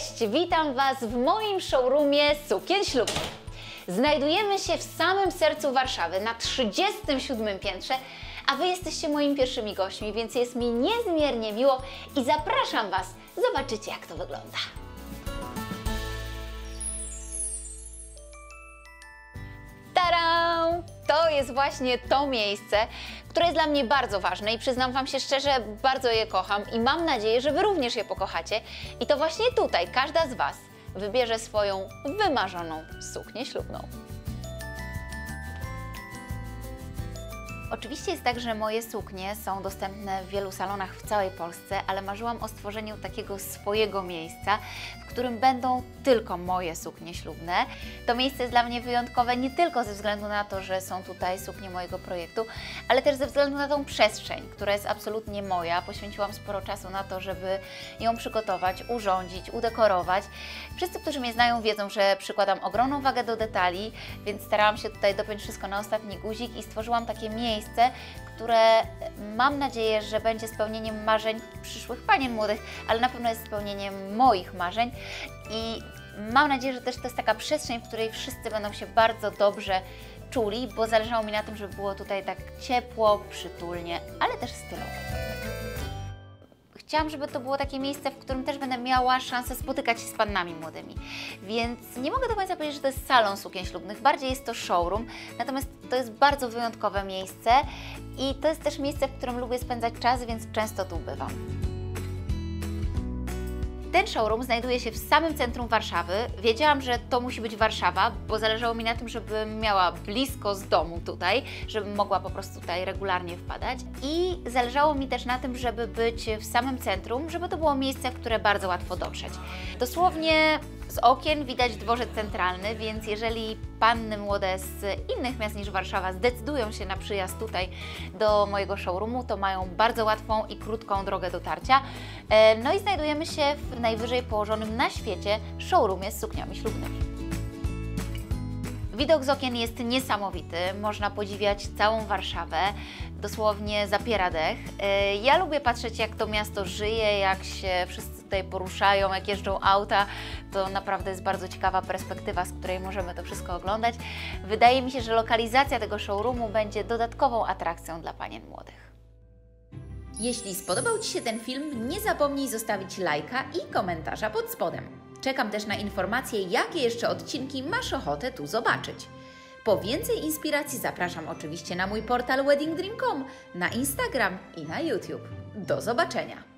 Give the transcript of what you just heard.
Cześć, witam Was w moim showroomie sukien ślubnych. Znajdujemy się w samym sercu Warszawy, na 37 piętrze, a Wy jesteście moimi pierwszymi gośćmi, więc jest mi niezmiernie miło i zapraszam Was, zobaczycie jak to wygląda. Jest właśnie to miejsce, które jest dla mnie bardzo ważne i przyznam Wam się szczerze, bardzo je kocham i mam nadzieję, że Wy również je pokochacie. I to właśnie tutaj każda z Was wybierze swoją wymarzoną suknię ślubną. Oczywiście jest tak, że moje suknie są dostępne w wielu salonach w całej Polsce, ale marzyłam o stworzeniu takiego swojego miejsca, w którym będą tylko moje suknie ślubne. To miejsce jest dla mnie wyjątkowe nie tylko ze względu na to, że są tutaj suknie mojego projektu, ale też ze względu na tą przestrzeń, która jest absolutnie moja. Poświęciłam sporo czasu na to, żeby ją przygotować, urządzić, udekorować. Wszyscy, którzy mnie znają, wiedzą, że przykładam ogromną wagę do detali, więc starałam się tutaj dopiąć wszystko na ostatni guzik i stworzyłam takie miejsce, które mam nadzieję, że będzie spełnieniem marzeń przyszłych panien młodych, ale na pewno jest spełnieniem moich marzeń i mam nadzieję, że też to jest taka przestrzeń, w której wszyscy będą się bardzo dobrze czuli, bo zależało mi na tym, żeby było tutaj tak ciepło, przytulnie, ale też stylowo. Chciałam, żeby to było takie miejsce, w którym też będę miała szansę spotykać się z pannami młodymi. Więc nie mogę do końca powiedzieć, że to jest salon sukien ślubnych, bardziej jest to showroom, natomiast to jest bardzo wyjątkowe miejsce i to jest też miejsce, w którym lubię spędzać czas, więc często tu bywam. Ten showroom znajduje się w samym centrum Warszawy. Wiedziałam, że to musi być Warszawa, bo zależało mi na tym, żebym miała blisko z domu tutaj, żebym mogła po prostu tutaj regularnie wpadać. I zależało mi też na tym, żeby być w samym centrum, żeby to było miejsce, w które bardzo łatwo dotrzeć. Dosłownie z okien widać dworzec centralny, więc jeżeli panny młode z innych miast niż Warszawa zdecydują się na przyjazd tutaj do mojego showroomu, to mają bardzo łatwą i krótką drogę dotarcia. E, no i znajdujemy się w najwyżej położonym na świecie showroomie z sukniami ślubnymi. Widok z okien jest niesamowity, można podziwiać całą Warszawę, dosłownie zapiera dech. E, ja lubię patrzeć, jak to miasto żyje, jak się wszyscy tutaj poruszają, jak jeżdżą auta. To naprawdę jest bardzo ciekawa perspektywa, z której możemy to wszystko oglądać. Wydaje mi się, że lokalizacja tego showroomu będzie dodatkową atrakcją dla panien młodych. Jeśli spodobał Ci się ten film, nie zapomnij zostawić lajka i komentarza pod spodem. Czekam też na informacje, jakie jeszcze odcinki masz ochotę tu zobaczyć. Po więcej inspiracji zapraszam oczywiście na mój portal weddingdream.com, na Instagram i na YouTube. Do zobaczenia!